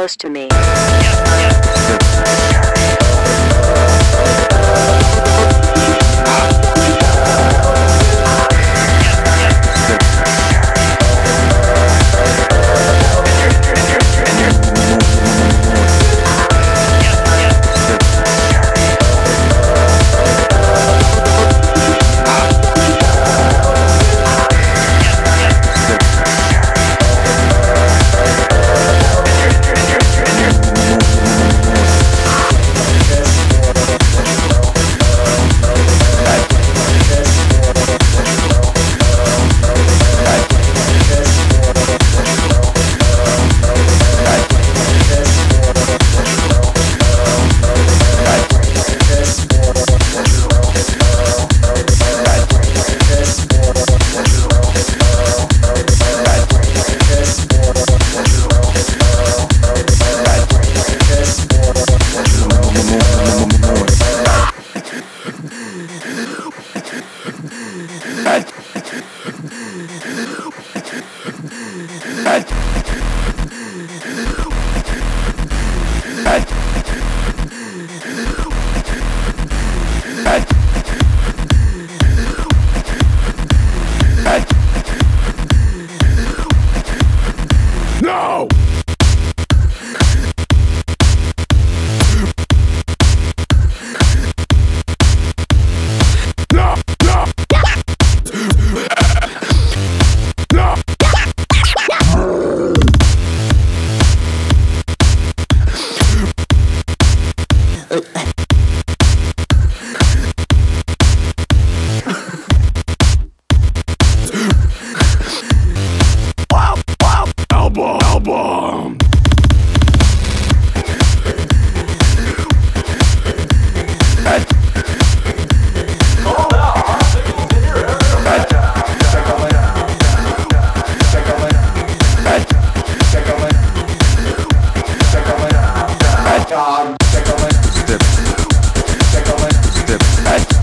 close to me. step, step, step.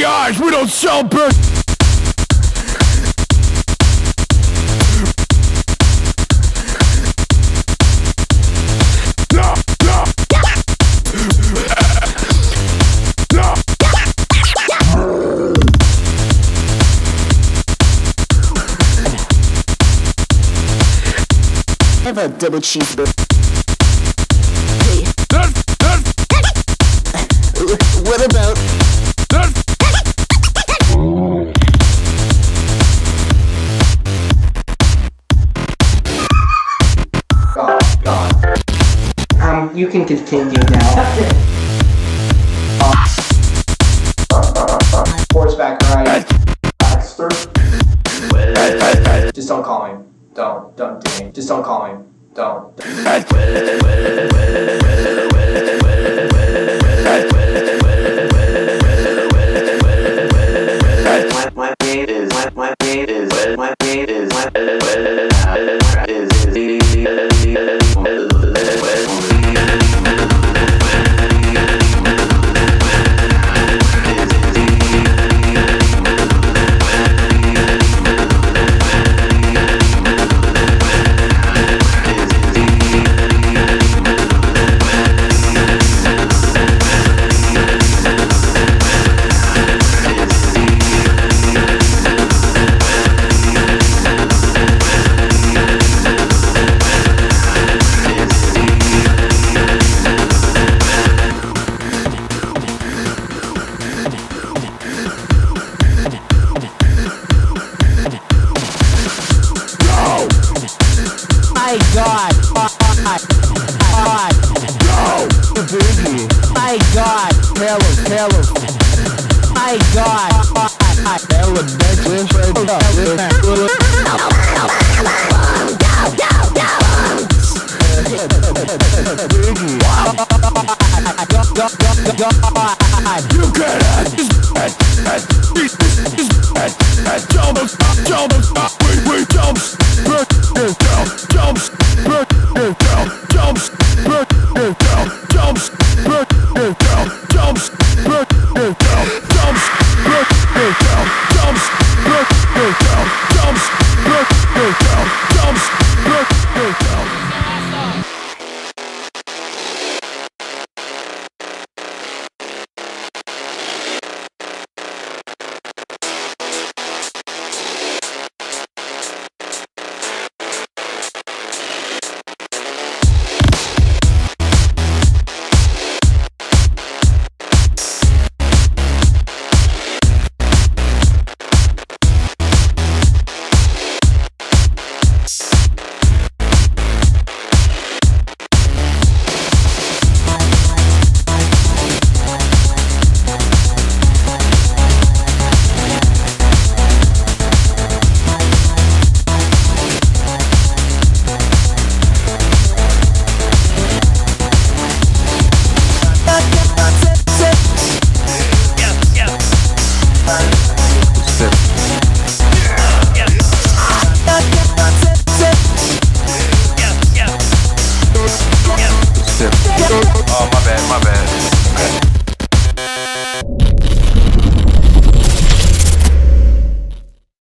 CTIs! We don't sell birds! No! No! No! have a double cheeseburger. Nerf! Nerf! What about can continue now. Horseback ride. Baxter. Just don't call him. Don't. Don't do it. Just don't call him. Don't. my my pain is my my pain is my pain is my God. My God. Hello. My God. You can act at at this at at jumps jumps we we jumps break it down jumps break it down jumps break it down jumps break it down jumps break it down jumps break it down jumps break it